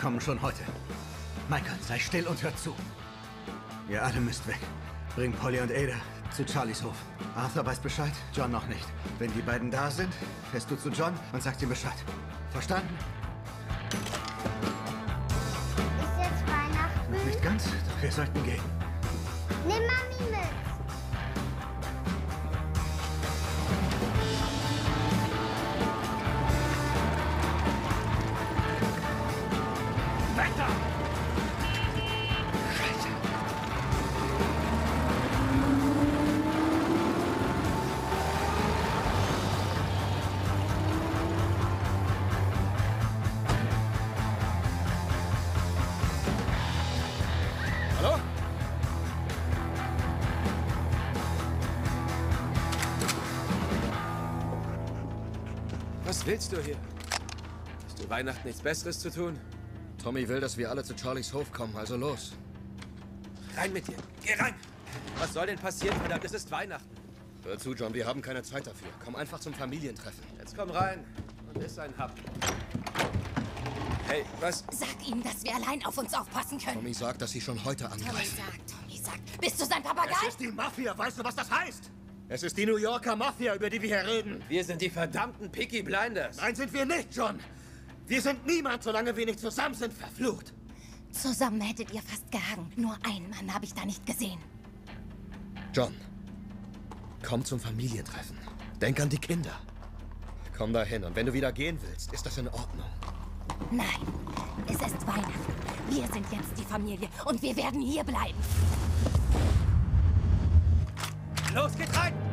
kommen schon heute. Michael, sei still und hör zu. Ihr alle müsst weg. Bring Polly und Ada zu Charlies Hof. Arthur weiß Bescheid, John noch nicht. Wenn die beiden da sind, fährst du zu John und sagst ihm Bescheid. Verstanden? Ist jetzt Weihnachten? Noch nicht ganz, doch wir sollten gehen. Nimm Mami mit. Was willst du hier? Hast du Weihnachten nichts Besseres zu tun? Tommy will, dass wir alle zu Charlies Hof kommen, also los. Rein mit dir. Geh rein! Was soll denn passieren, verdammt? Es ist Weihnachten. Hör zu, John, wir haben keine Zeit dafür. Komm einfach zum Familientreffen. Jetzt komm rein und iss ein Happen. Hey, was? Sag ihm, dass wir allein auf uns aufpassen können. Tommy sagt, dass sie schon heute Tommy angreifen. sagt, Tommy sagt. Bist du sein Papagei? Es ist die Mafia, weißt du, was das heißt? Es ist die New Yorker Mafia, über die wir hier reden. Wir sind die verdammten Picky Blinders. Nein, sind wir nicht, John. Wir sind niemand, solange wir nicht zusammen sind, verflucht. Zusammen hättet ihr fast gehangen. Nur einen Mann habe ich da nicht gesehen. John, komm zum Familientreffen. Denk an die Kinder. Komm dahin und wenn du wieder gehen willst, ist das in Ordnung. Nein, es ist Weihnachten. Wir sind jetzt die Familie und wir werden hier bleiben. Los, geht rein!